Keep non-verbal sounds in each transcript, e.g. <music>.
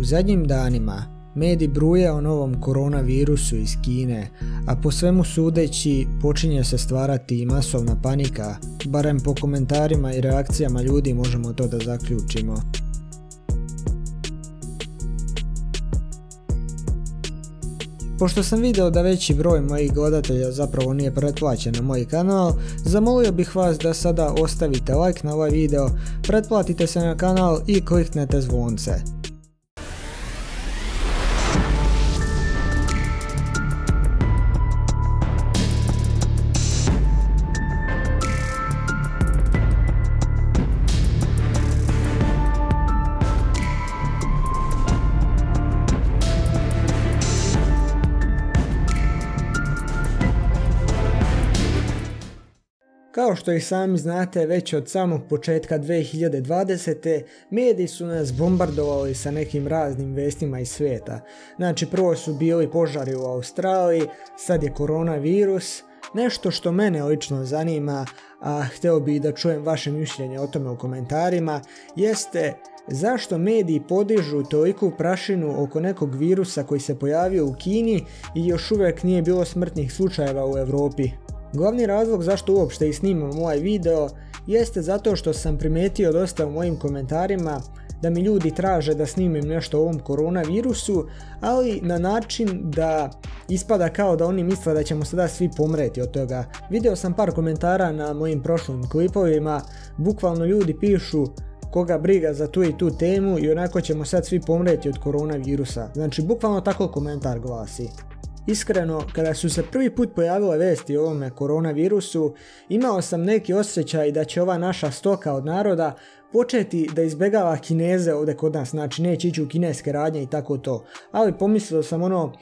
U zadnjim danima mediji bruje o novom koronavirusu iz Kine, a po svemu sudeći počinje se stvarati i masovna panika, barem po komentarima i reakcijama ljudi možemo to da zaključimo. Pošto sam video da veći broj mojih gledatelja zapravo nije pretplaćen na moj kanal, zamolio bih vas da sada ostavite like na ovaj video, pretplatite se na kanal i kliknete zvonce. Što i sami znate, već od samog početka 2020. mediji su nas bombardovali sa nekim raznim vestima iz svijeta. Znači prvo su bili požari u Australiji, sad je koronavirus, Nešto što mene lično zanima, a htio bih da čujem vaše mišljenje o tome u komentarima, jeste zašto mediji podižu toliku prašinu oko nekog virusa koji se pojavio u Kini i još uvijek nije bilo smrtnih slučajeva u Europi. Glavni razlog zašto uopšte i snimam ovaj video jeste zato što sam primijetio dosta u mojim komentarima da mi ljudi traže da snimim nešto o ovom koronavirusu, ali na način da ispada kao da oni misle da ćemo sada svi pomreti od toga. Video sam par komentara na mojim prošlim klipovima, bukvalno ljudi pišu koga briga za tu i tu temu i onako ćemo sad svi pomreti od koronavirusa. Znači bukvalno tako komentar glasi. Iskreno, kada su se prvi put pojavile vesti o ovome koronavirusu, imao sam neki osjećaj da će ova naša stoka od naroda početi da izbjegava kineze ovdje kod nas, znači neće ići u kineske radnje i tako to. Ali pomislio sam ono,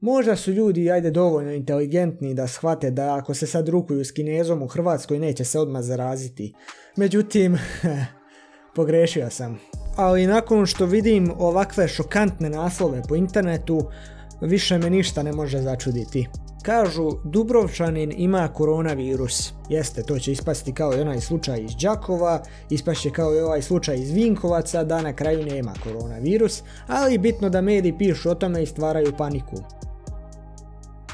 Možda su ljudi ajde dovoljno inteligentni da shvate da ako se sad rukuju s kinezom u Hrvatskoj neće se odmah zaraziti. Međutim, <laughs> pogrešio sam. Ali nakon što vidim ovakve šokantne naslove po internetu, više me ništa ne može začuditi. Kažu, Dubrovčanin ima koronavirus. Jeste, to će ispasti kao i onaj slučaj iz Đakova, ispašće kao i ovaj slučaj iz Vinkovaca da na kraju nema koronavirus, ali bitno da mediji pišu o tome i stvaraju paniku.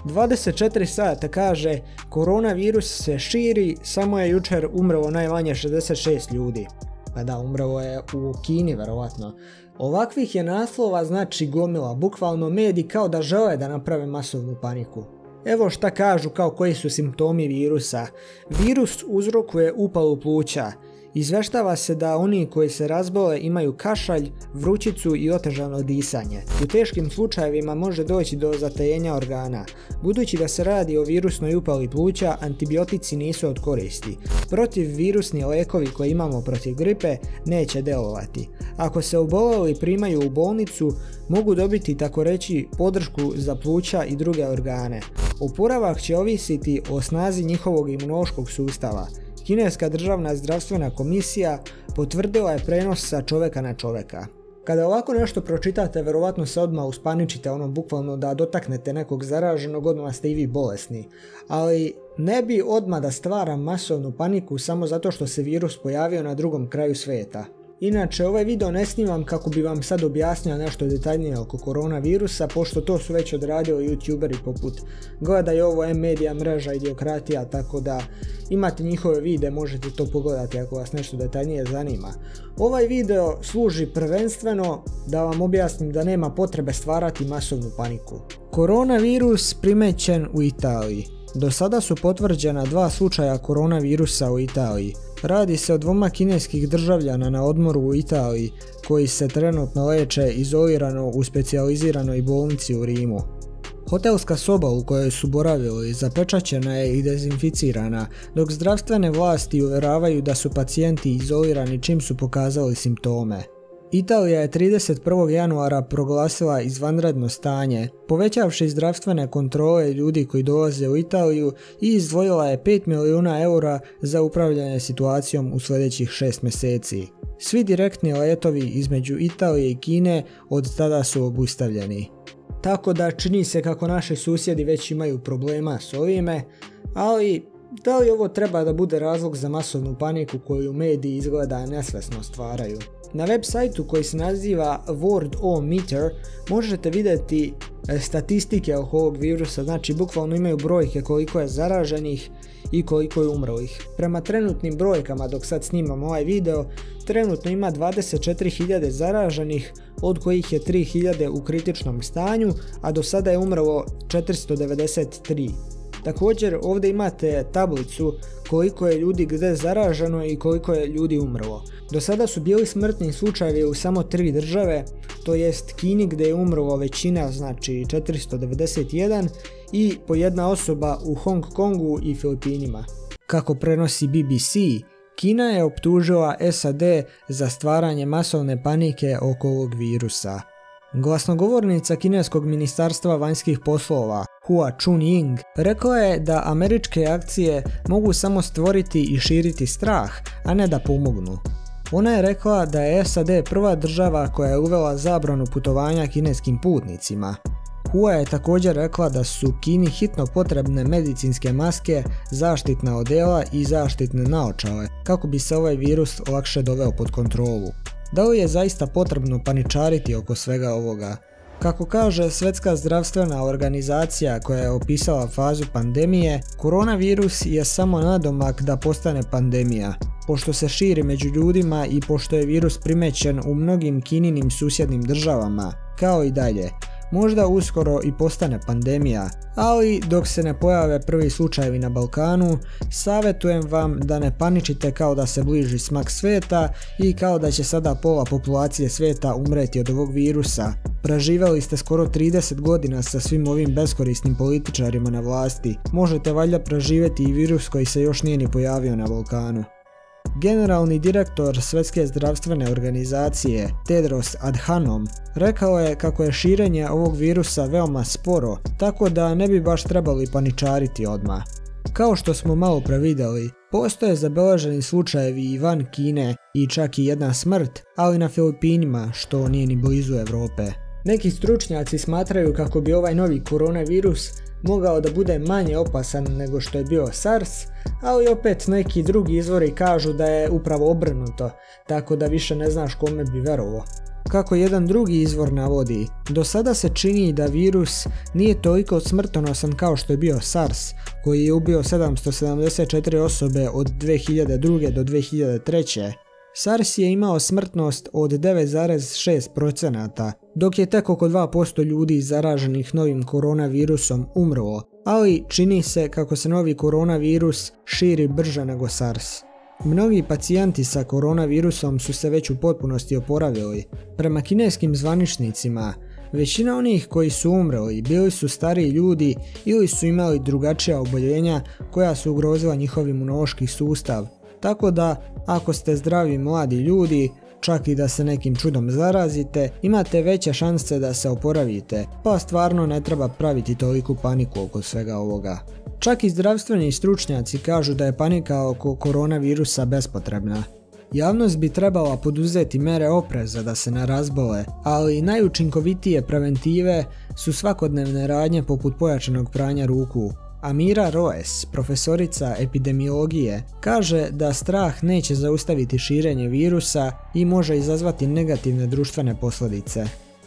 24 sata kaže, koronavirus se širi, samo je jučer umrlo najmanje 66 ljudi. Pa da, umrlo je u Kini verovatno. Ovakvih je naslova znači gomila, bukvalno mediji kao da žele da naprave masovnu paniku. Evo šta kažu kao koji su simptomi virusa. Virus uzrokuje upalu pluća, Izveštava se da oni koji se razbole imaju kašalj, vrućicu i otežano disanje. U teškim slučajevima može doći do zatajenja organa. Budući da se radi o virusnoj upali pluća, antibiotici nisu od koristi. Protiv virusni lekovi koje imamo protiv gripe neće delovati. Ako se oboleli primaju u bolnicu, mogu dobiti tako reći podršku za pluća i druge organe. Oporavak će ovisiti o snazi njihovog imunološkog sustava. Kineska državna zdravstvena komisija potvrdila je prenos sa čoveka na čoveka. Kada ovako nešto pročitate, verovatno se odmah uspaničite ono bukvalno da dotaknete nekog zaraženog, odmah ste i vi bolesni. Ali ne bi odmah da stvaram masovnu paniku samo zato što se virus pojavio na drugom kraju svijeta. Inače, ovaj video ne snimam kako bi vam sad objasnio nešto detaljnije oko koronavirusa, pošto to su već odradili youtuberi poput Gledaj ovo M-Media mreža idiokratija, tako da imate njihove vide, možete to pogledati ako vas nešto detaljnije zanima. Ovaj video služi prvenstveno da vam objasnim da nema potrebe stvarati masovnu paniku. Koronavirus primećen u Italiji. Do sada su potvrđena dva slučaja koronavirusa u Italiji. Radi se o dvoma kineskih državljana na odmoru u Italiji koji se trenutno leče izolirano u specijaliziranoj bolnici u Rimu. Hotelska soba u kojoj su boravili zapečaćena je i dezinficirana, dok zdravstvene vlasti uvjeravaju da su pacijenti izolirani čim su pokazali simptome. Italija je 31. januara proglasila izvanredno stanje, povećavši zdravstvene kontrole ljudi koji dolaze u Italiju i izdvojila je 5 milijuna eura za upravljanje situacijom u sljedećih 6 mjeseci. Svi direktni letovi između Italije i Kine od tada su obustavljeni. Tako da čini se kako naši susjedi već imaju problema s ovime, ali da li ovo treba da bude razlog za masovnu paniku koju mediji izgleda nesvesno stvaraju? Na web sajtu koji se naziva World O Meter možete vidjeti e, statistike oko ovog virusa, znači bukvalno imaju brojke koliko je zaraženih i koliko je umrlih. Prema trenutnim brojkama dok sad snimam ovaj video, trenutno ima 24.000 zaraženih, od kojih je 3.000 u kritičnom stanju, a do sada je umrlo 493. Također ovdje imate tablicu koliko je ljudi gdje zaraženo i koliko je ljudi umrlo. Do sada su bili smrtni slučajevi u samo tri države, to jest Kini gdje je umrlo većina, znači 491 i po jedna osoba u Hong Kongu i Filipinima. Kako prenosi BBC, Kina je optužila SAD za stvaranje masovne panike oko ovog virusa. Glasnogovornica kineskog ministarstva vanjskih poslova Hua Chun-ying rekla je da američke akcije mogu samo stvoriti i širiti strah, a ne da pomognu. Ona je rekla da je SAD prva država koja je uvela zabranu putovanja kineskim putnicima. Hua je također rekla da su Kini hitno potrebne medicinske maske, zaštitna odela i zaštitne naočale kako bi se ovaj virus lakše doveo pod kontrolu. Da li je zaista potrebno paničariti oko svega ovoga? Kako kaže Svjetska zdravstvena organizacija koja je opisala fazu pandemije, koronavirus je samo nadomak da postane pandemija, pošto se širi među ljudima i pošto je virus primećen u mnogim kininim susjednim državama, kao i dalje možda uskoro i postane pandemija, ali dok se ne pojave prvi slučajevi na Balkanu, savjetujem vam da ne paničite kao da se bliži smak sveta i kao da će sada pola populacije sveta umreti od ovog virusa. Preživjeli ste skoro 30 godina sa svim ovim beskorisnim političarima na vlasti, možete valjda preživjeti i virus koji se još nije ni pojavio na Balkanu. Generalni direktor Svjetske zdravstvene organizacije Tedros Adhanom rekao je kako je širenje ovog virusa veoma sporo, tako da ne bi baš trebali paničariti odmah. Kao što smo malo previdjeli, postoje zabeleženi slučajevi i van Kine i čak i jedna smrt, ali na Filipinima, što nije ni blizu Europe. Neki stručnjaci smatraju kako bi ovaj novi koronavirus mogao da bude manje opasan nego što je bio SARS, ali opet neki drugi izvori kažu da je upravo obrnuto, tako da više ne znaš kome bi verovo. Kako jedan drugi izvor navodi, do sada se čini da virus nije toliko smrtonosan kao što je bio SARS, koji je ubio 774 osobe od 2002. do 2003. SARS je imao smrtnost od 9,6%, dok je tek oko 2% ljudi zaraženih novim koronavirusom umrlo, ali čini se kako se novi koronavirus širi brže nego SARS. Mnogi pacijenti sa koronavirusom su se već u potpunosti oporavili. Prema kineskim zvaničnicima, većina onih koji su umrli bili su stariji ljudi ili su imali drugačija oboljenja koja su ugrozila njihov imunološki sustav, tako da, ako ste zdravi mladi ljudi, čak i da se nekim čudom zarazite, imate veće šanse da se oporavite, pa stvarno ne treba praviti toliku paniku oko svega ovoga. Čak i zdravstveni stručnjaci kažu da je panika oko koronavirusa bespotrebna. Javnost bi trebala poduzeti mere opreza da se ne razbole, ali najučinkovitije preventive su svakodnevne radnje poput pojačanog pranja ruku, Amira Roes, profesorica epidemiologije, kaže da strah neće zaustaviti širenje virusa i može izazvati negativne društvene posljedice.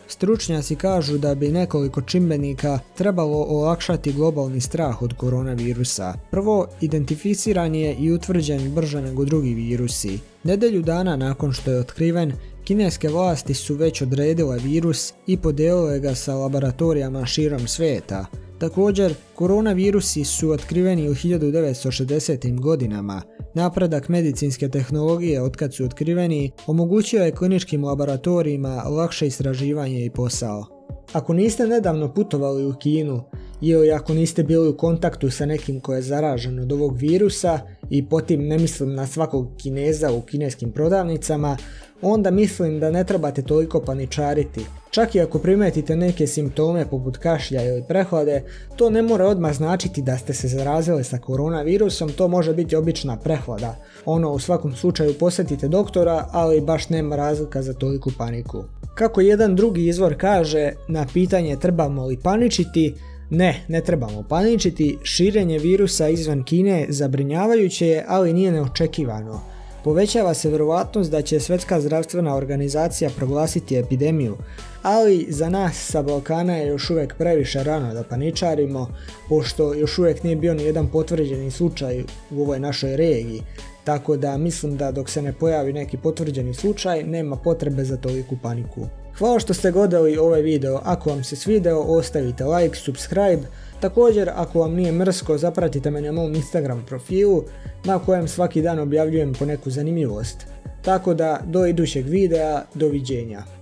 Stručnjaci kažu da bi nekoliko čimbenika trebalo olakšati globalni strah od koronavirusa. Prvo, identificiran je i utvrđen brže nego drugi virusi. Nedelju dana nakon što je otkriven, kineske vlasti su već odredile virus i podijelile ga sa laboratorijama širom svijeta. Također, koronavirusi su otkriveni u 1960. godinama. Napredak medicinske tehnologije otkad su otkriveni omogućio je kliničkim laboratorijima lakše istraživanje i posao. Ako niste nedavno putovali u Kinu ili ako niste bili u kontaktu sa nekim ko je zaražen od ovog virusa i potim ne mislim na svakog kineza u kineskim prodavnicama, onda mislim da ne trebate toliko paničariti. Čak i ako primetite neke simptome poput kašlja ili prehlade, to ne mora odmah značiti da ste se zarazili sa koronavirusom, to može biti obična prehlada. Ono u svakom slučaju posjetite doktora, ali baš nema razlika za toliku paniku. Kako jedan drugi izvor kaže, na pitanje trebamo li paničiti, ne, ne trebamo paničiti, širenje virusa izvan Kine zabrinjavajuće je, ali nije neočekivano. Povećava se vjerojatnost da će Svjetska zdravstvena organizacija proglasiti epidemiju, ali za nas sa Balkana je još uvijek previše rano da paničarimo, pošto još uvijek nije bio ni jedan potvrđeni slučaj u ovoj našoj regiji, tako da mislim da dok se ne pojavi neki potvrđeni slučaj nema potrebe za toliku paniku. Hvala što ste gledali ovaj video, ako vam se svideo ostavite like, subscribe, također ako vam nije mrsko zapratite me na mom Instagram profilu na kojem svaki dan objavljujem po neku zanimljivost. Tako da do idućeg videa, doviđenja.